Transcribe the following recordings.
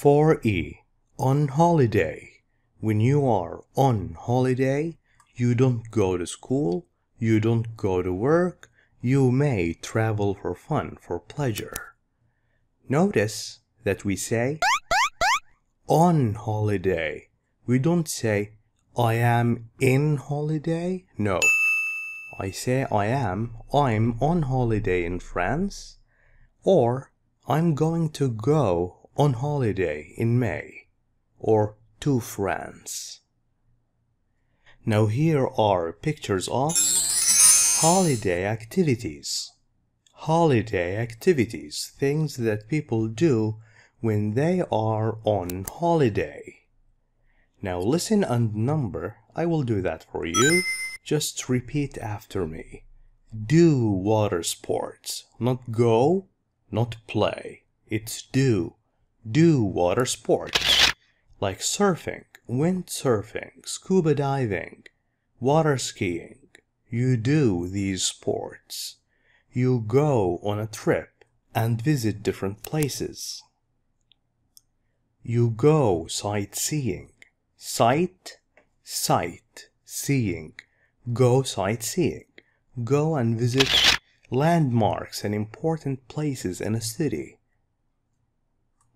4e. On holiday. When you are on holiday, you don't go to school, you don't go to work, you may travel for fun, for pleasure. Notice that we say on holiday. We don't say I am in holiday. No. I say I am, I'm on holiday in France, or I'm going to go on holiday in May, or to France. Now here are pictures of holiday activities. Holiday activities, things that people do when they are on holiday. Now listen and number. I will do that for you. Just repeat after me. Do water sports. Not go, not play. It's do. Do water sports. Like surfing, windsurfing, scuba diving, water skiing. You do these sports. You go on a trip and visit different places. You go sightseeing. Sight, sight, seeing. Go sightseeing. Go and visit landmarks and important places in a city.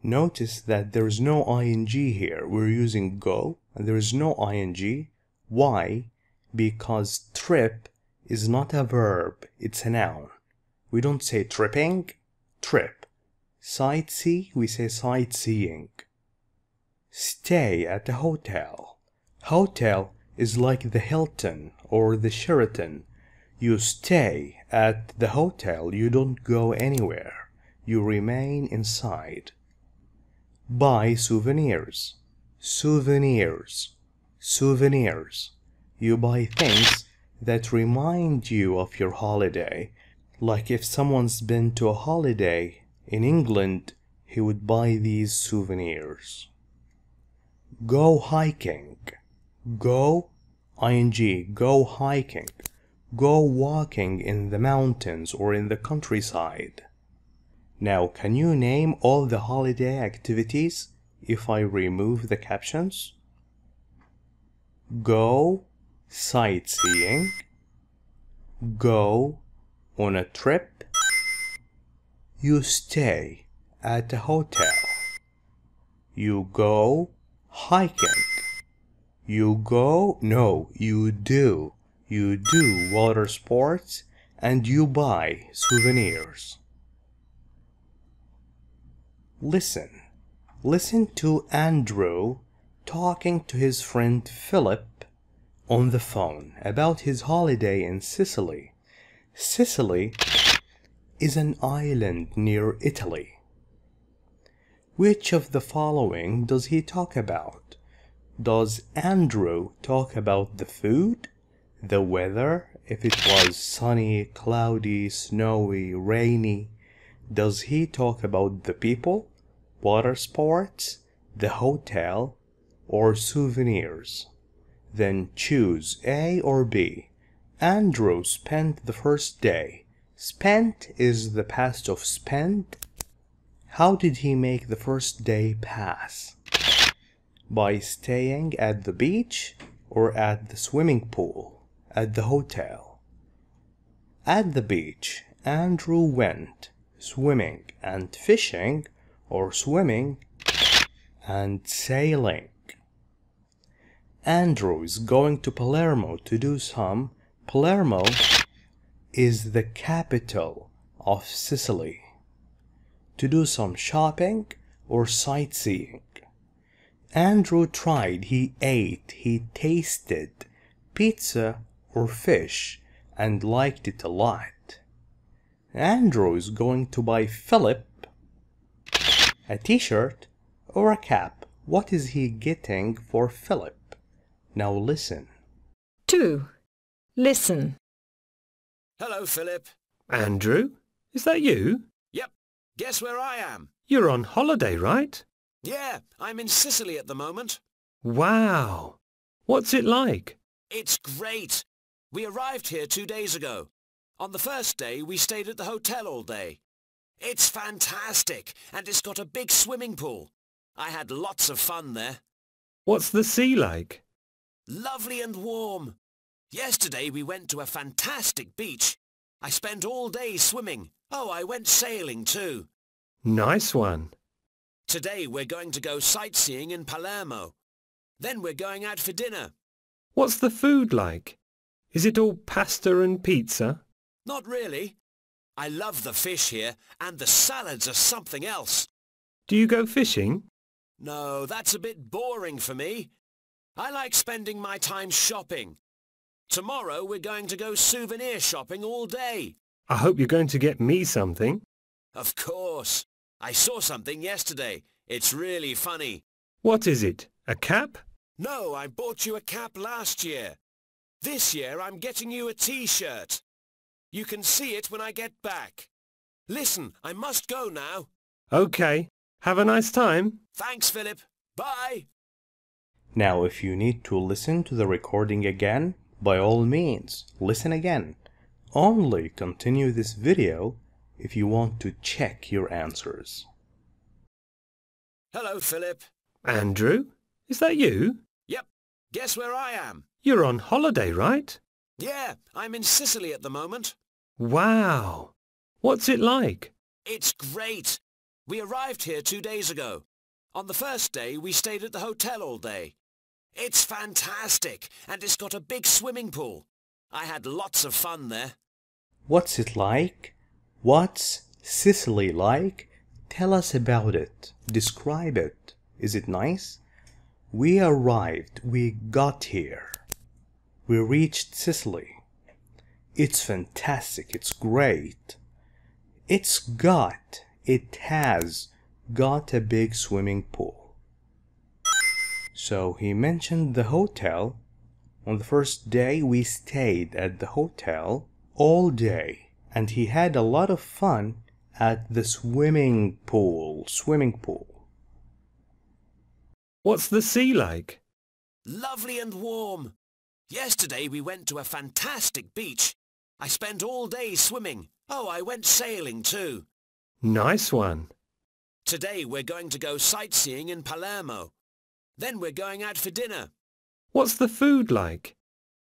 Notice that there is no ing here. We're using go and there is no ing. Why? Because trip is not a verb, it's a noun. We don't say tripping, trip. Sightsee, we say sightseeing. Stay at a hotel. Hotel is like the Hilton or the Sheraton. You stay at the hotel, you don't go anywhere. You remain inside. Buy souvenirs. Souvenirs. Souvenirs. You buy things that remind you of your holiday. Like if someone's been to a holiday in England, he would buy these souvenirs. Go hiking. Go, ing, go hiking. Go walking in the mountains or in the countryside. Now, can you name all the holiday activities if I remove the captions? Go sightseeing. Go on a trip. You stay at a hotel. You go hiking. You go, no, you do. You do water sports and you buy souvenirs. Listen. Listen to Andrew talking to his friend Philip on the phone about his holiday in Sicily. Sicily is an island near Italy. Which of the following does he talk about? Does Andrew talk about the food, the weather, if it was sunny, cloudy, snowy, rainy? Does he talk about the people, water sports, the hotel, or souvenirs? Then choose A or B. Andrew spent the first day. Spent is the past of spent. How did he make the first day pass? By staying at the beach or at the swimming pool, at the hotel. At the beach, Andrew went swimming and fishing or swimming and sailing. Andrew is going to Palermo to do some. Palermo is the capital of Sicily. To do some shopping or sightseeing. Andrew tried, he ate, he tasted pizza or fish and liked it a lot. Andrew is going to buy Philip a t-shirt or a cap. What is he getting for Philip? Now listen. 2. Listen. Hello, Philip. Andrew, is that you? Yep. Guess where I am? You're on holiday, right? Yeah, I'm in Sicily at the moment. Wow. What's it like? It's great. We arrived here two days ago. On the first day, we stayed at the hotel all day. It's fantastic, and it's got a big swimming pool. I had lots of fun there. What's the sea like? Lovely and warm. Yesterday we went to a fantastic beach. I spent all day swimming. Oh, I went sailing too. Nice one. Today we're going to go sightseeing in Palermo. Then we're going out for dinner. What's the food like? Is it all pasta and pizza? Not really. I love the fish here and the salads are something else. Do you go fishing? No, that's a bit boring for me. I like spending my time shopping. Tomorrow we're going to go souvenir shopping all day. I hope you're going to get me something. Of course. I saw something yesterday. It's really funny. What is it? A cap? No, I bought you a cap last year. This year I'm getting you a t-shirt. You can see it when I get back. Listen, I must go now. Okay. Have a nice time. Thanks, Philip. Bye. Now, if you need to listen to the recording again, by all means, listen again. Only continue this video if you want to check your answers. Hello, Philip. Andrew? Is that you? Yep. Guess where I am? You're on holiday, right? Yeah, I'm in Sicily at the moment. Wow. What's it like? It's great. We arrived here two days ago. On the first day, we stayed at the hotel all day. It's fantastic, and it's got a big swimming pool. I had lots of fun there. What's it like? What's Sicily like? Tell us about it. Describe it. Is it nice? We arrived. We got here. We reached Sicily. It's fantastic. It's great. It's got, it has got a big swimming pool. So he mentioned the hotel. On the first day, we stayed at the hotel all day, and he had a lot of fun at the swimming pool. Swimming pool. What's the sea like? Lovely and warm. Yesterday we went to a fantastic beach. I spent all day swimming. Oh, I went sailing too. Nice one. Today we're going to go sightseeing in Palermo. Then we're going out for dinner. What's the food like?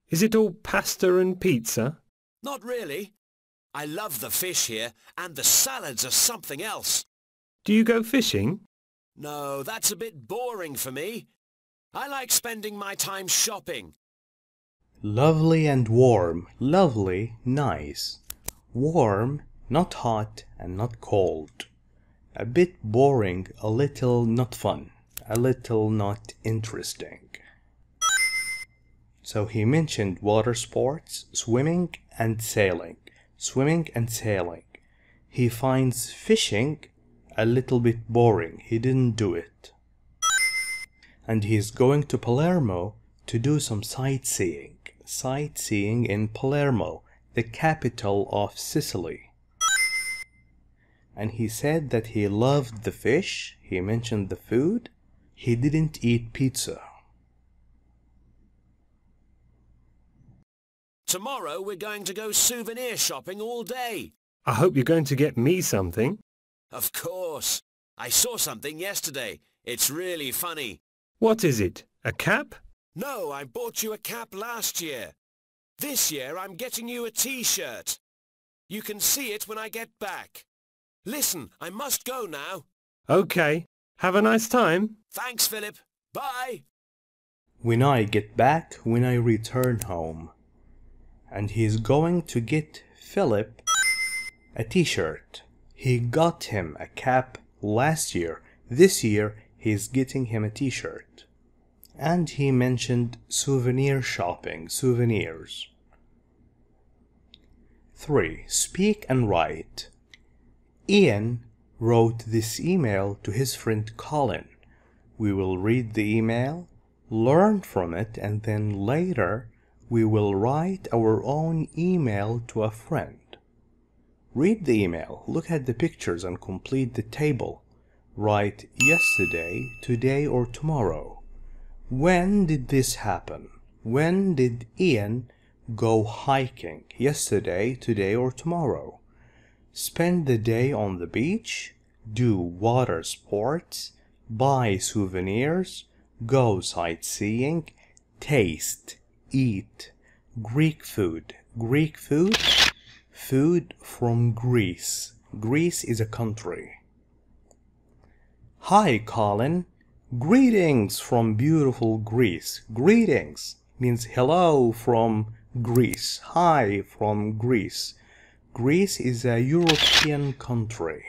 Is it all pasta and pizza? Not really. I love the fish here and the salads are something else. Do you go fishing? No, that's a bit boring for me. I like spending my time shopping. Lovely and warm. Lovely, nice. Warm, not hot and not cold. A bit boring, a little not fun, a little not interesting. So he mentioned water sports, swimming and sailing. Swimming and sailing. He finds fishing a little bit boring. He didn't do it. And he's going to Palermo to do some sightseeing. Sightseeing in Palermo, the capital of Sicily. And he said that he loved the fish. He mentioned the food. He didn't eat pizza. Tomorrow we're going to go souvenir shopping all day. I hope you're going to get me something. Of course. I saw something yesterday. It's really funny. What is it? A cap? No, I bought you a cap last year. This year I'm getting you a t-shirt. You can see it when I get back. Listen, I must go now. Okay. Have a nice time. Thanks, Philip. Bye. When I get back, when I return home. And he's going to get Philip a t-shirt. He got him a cap last year. This year, he's getting him a t-shirt. And he mentioned souvenir shopping, souvenirs. 3. Speak and write. Ian wrote this email to his friend Colin. We will read the email, learn from it, and then later we will write our own email to a friend. Read the email, look at the pictures and complete the table. Write yesterday, today or tomorrow. When did this happen? When did Ian go hiking? Yesterday, today or tomorrow? Spend the day on the beach? Do water sports? buy souvenirs, go sightseeing, taste, eat, Greek food, Greek food, food from Greece. Greece is a country. Hi, Colin. Greetings from beautiful Greece. Greetings means hello from Greece. Hi from Greece. Greece is a European country.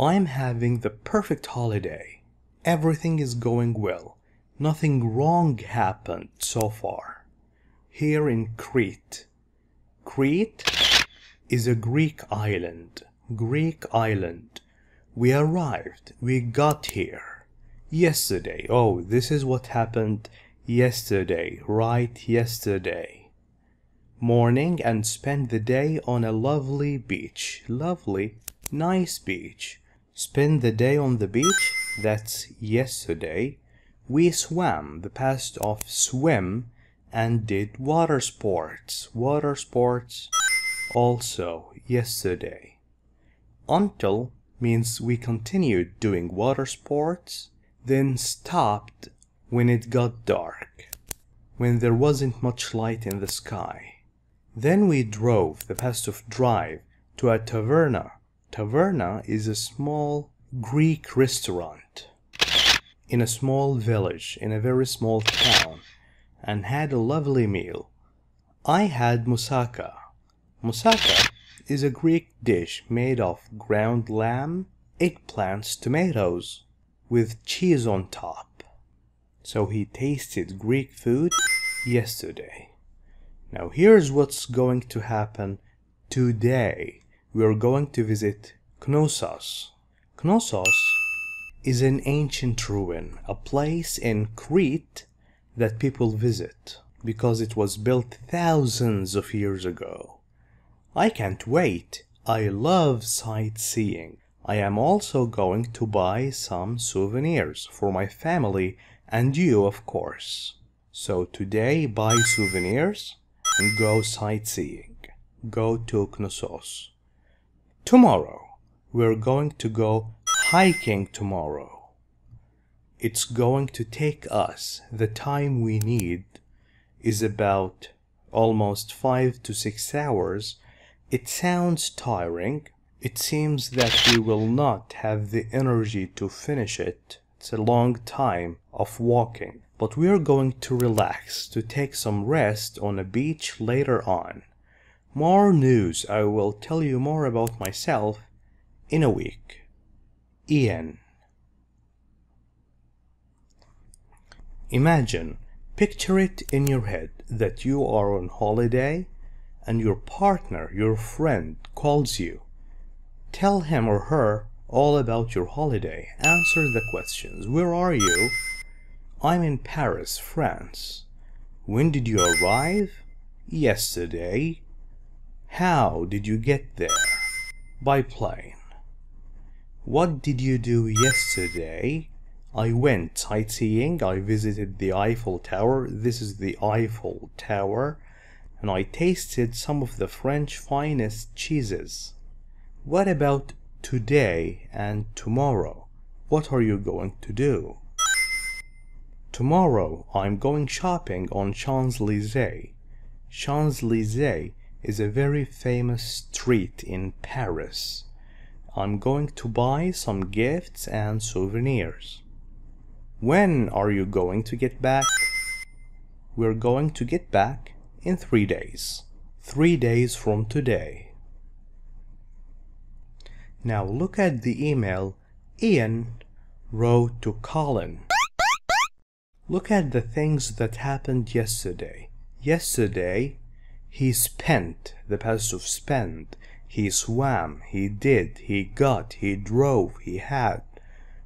I'm having the perfect holiday. Everything is going well. Nothing wrong happened so far. Here in Crete. Crete is a Greek island. Greek island. We arrived. We got here. Yesterday. Oh, this is what happened yesterday. Right yesterday. Morning and spend the day on a lovely beach. Lovely, nice beach. Spend the day on the beach. That's yesterday. We swam the past of swim and did water sports. Water sports also yesterday. Until means we continued doing water sports, then stopped when it got dark, when there wasn't much light in the sky. Then we drove the past of drive to a taverna. Taverna is a small Greek restaurant in a small village in a very small town and had a lovely meal. I had moussaka. Moussaka is a Greek dish made of ground lamb, eggplants, tomatoes, with cheese on top. So he tasted Greek food yesterday. Now here's what's going to happen today. We are going to visit Knossos. Knossos is an ancient ruin, a place in Crete that people visit because it was built thousands of years ago. I can't wait. I love sightseeing. I am also going to buy some souvenirs for my family and you, of course. So today, buy souvenirs and go sightseeing. Go to Knossos. Tomorrow, we're going to go hiking tomorrow. It's going to take us the time we need is about almost 5 to 6 hours it sounds tiring. It seems that we will not have the energy to finish it. It's a long time of walking, but we are going to relax, to take some rest on a beach later on. More news. I will tell you more about myself in a week. Ian. Imagine, picture it in your head that you are on holiday and your partner, your friend, calls you, tell him or her all about your holiday. Answer the questions. Where are you? I'm in Paris, France. When did you arrive? Yesterday. How did you get there? By plane. What did you do yesterday? I went sightseeing. I visited the Eiffel Tower. This is the Eiffel Tower and I tasted some of the French finest cheeses. What about today and tomorrow? What are you going to do? Tomorrow I'm going shopping on Champs-Élysées. Champs-Élysées is a very famous street in Paris. I'm going to buy some gifts and souvenirs. When are you going to get back? We're going to get back in three days. Three days from today. Now look at the email Ian wrote to Colin. Look at the things that happened yesterday. Yesterday, he spent, the past of spent. He swam, he did, he got, he drove, he had.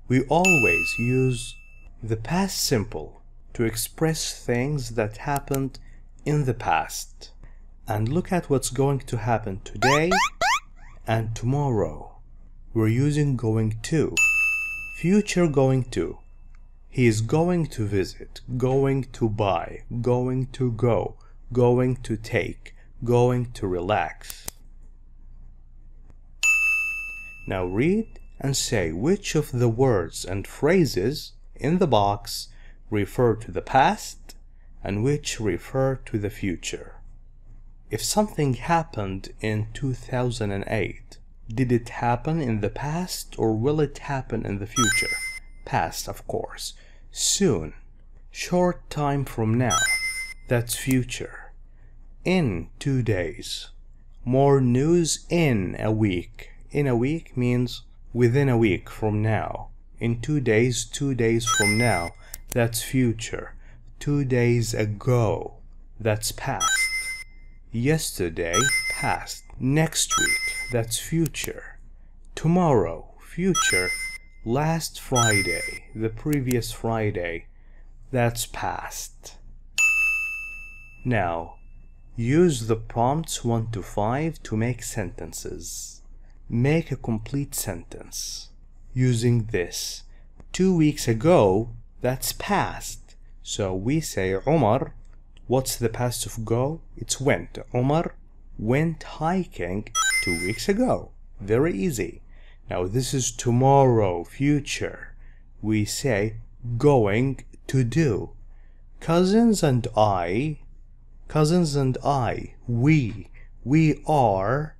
We always use the past simple to express things that happened in the past and look at what's going to happen today and tomorrow. We're using going to. Future going to. He is going to visit, going to buy, going to go, going to take, going to relax. Now read and say which of the words and phrases in the box refer to the past and which refer to the future. If something happened in 2008, did it happen in the past or will it happen in the future? Past, of course. Soon. Short time from now. That's future. In two days. More news in a week. In a week means within a week from now. In two days, two days from now. That's future. Two days ago. That's past. Yesterday, past. Next week, that's future. Tomorrow, future. Last Friday, the previous Friday, that's past. Now, use the prompts 1 to 5 to make sentences. Make a complete sentence. Using this, two weeks ago, that's past. So we say Omar What's the past of go? It's went. Omar went hiking two weeks ago. Very easy. Now this is tomorrow, future. We say going to do. Cousins and I, cousins and I, we, we are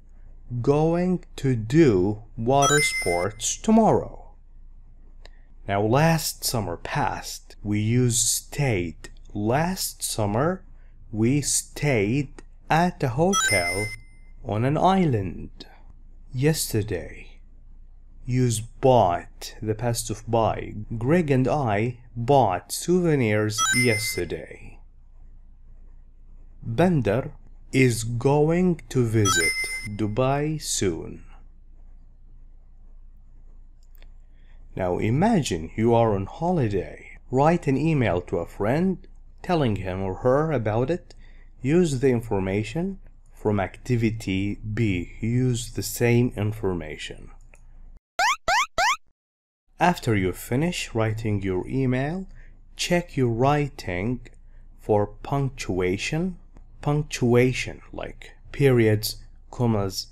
going to do water sports tomorrow. Now last summer passed. We use stayed last summer we stayed at a hotel on an island. Yesterday, use bought, the past of buy. Greg and I bought souvenirs yesterday. Bender is going to visit Dubai soon. Now imagine you are on holiday. Write an email to a friend telling him or her about it, use the information from activity B. Use the same information. After you finish writing your email, check your writing for punctuation. Punctuation like periods, commas,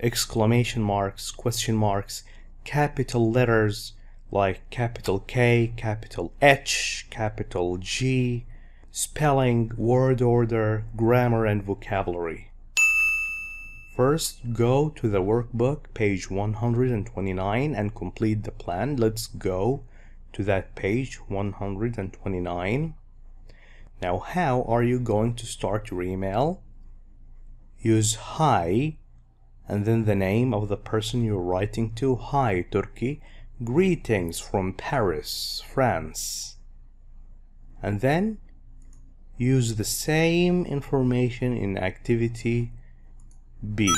exclamation marks, question marks, capital letters like capital K, capital H, capital G, spelling, word order, grammar, and vocabulary. First, go to the workbook, page 129, and complete the plan. Let's go to that page 129. Now, how are you going to start your email? Use hi and then the name of the person you're writing to. Hi, Turki. Greetings from Paris, France. And then use the same information in activity B.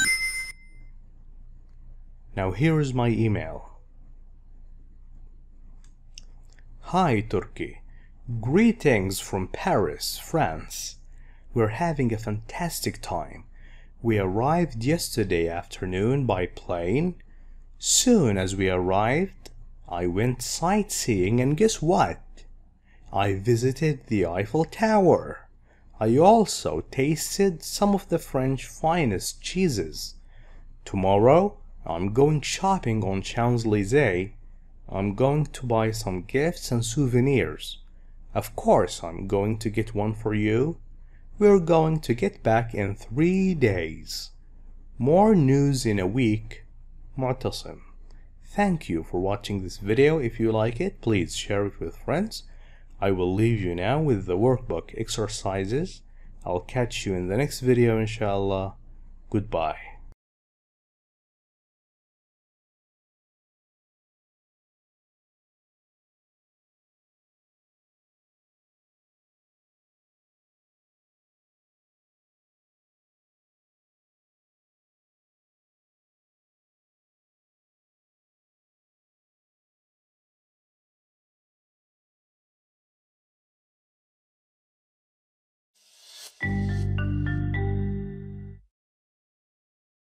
Now here is my email. Hi Turki. Greetings from Paris, France. We're having a fantastic time. We arrived yesterday afternoon by plane. Soon as we arrived, I went sightseeing and guess what? I visited the Eiffel Tower. I also tasted some of the French finest cheeses. Tomorrow, I'm going shopping on Champs-Élysées. I'm going to buy some gifts and souvenirs. Of course, I'm going to get one for you. We're going to get back in three days. More news in a week. Mu'tasim. Thank you for watching this video. If you like it, please share it with friends. I will leave you now with the workbook exercises. I'll catch you in the next video inshallah. Goodbye.